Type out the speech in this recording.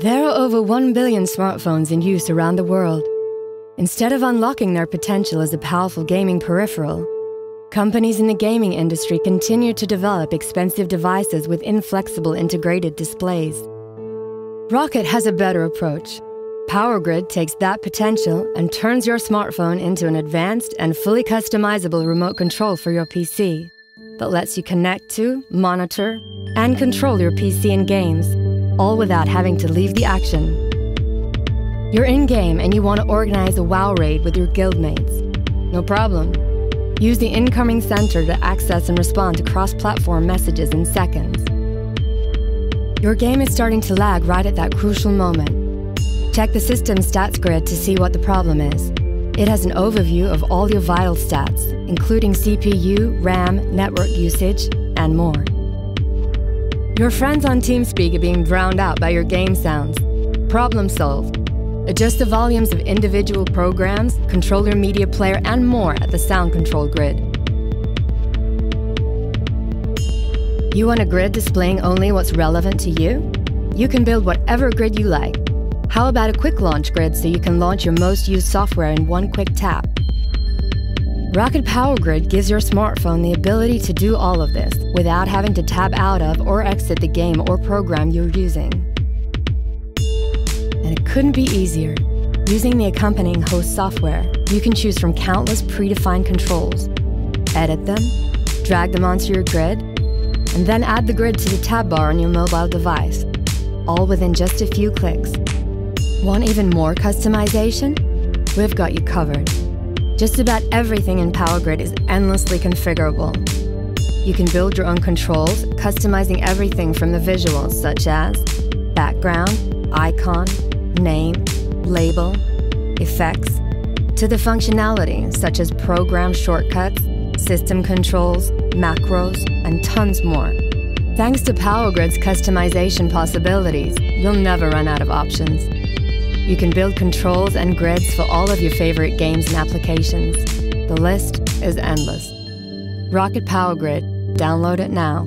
There are over 1 billion smartphones in use around the world. Instead of unlocking their potential as a powerful gaming peripheral, companies in the gaming industry continue to develop expensive devices with inflexible integrated displays. ROCCAT has a better approach. PowerGrid takes that potential and turns your smartphone into an advanced and fully customizable remote control for your PC that lets you connect to, monitor, and control your PC and games all without having to leave the action. You're in game and you want to organize a WoW raid with your guildmates. No problem. Use the incoming center to access and respond to cross platform messages in seconds. Your game is starting to lag right at that crucial moment. Check the system stats grid to see what the problem is. It has an overview of all your vital stats, including CPU, RAM, network usage, and more. Your friends on TeamSpeak are being drowned out by your game sounds. Problem solved. Adjust the volumes of individual programs, controller media player, and more at the sound control grid. You want a grid displaying only what's relevant to you? You can build whatever grid you like. How about a quick launch grid so you can launch your most used software in one quick tap? ROCCAT Power Grid gives your smartphone the ability to do all of this without having to tab out of or exit the game or program you're using. And it couldn't be easier. Using the accompanying host software, you can choose from countless predefined controls, edit them, drag them onto your grid, and then add the grid to the tab bar on your mobile device, all within just a few clicks. Want even more customization? We've got you covered. Just about everything in PowerGrid is endlessly configurable. You can build your own controls, customizing everything from the visuals such as background, icon, name, label, effects, to the functionality such as program shortcuts, system controls, macros, and tons more. Thanks to PowerGrid's customization possibilities, you'll never run out of options. You can build controls and grids for all of your favorite games and applications. The list is endless. ROCCAT Power Grid. Download it now.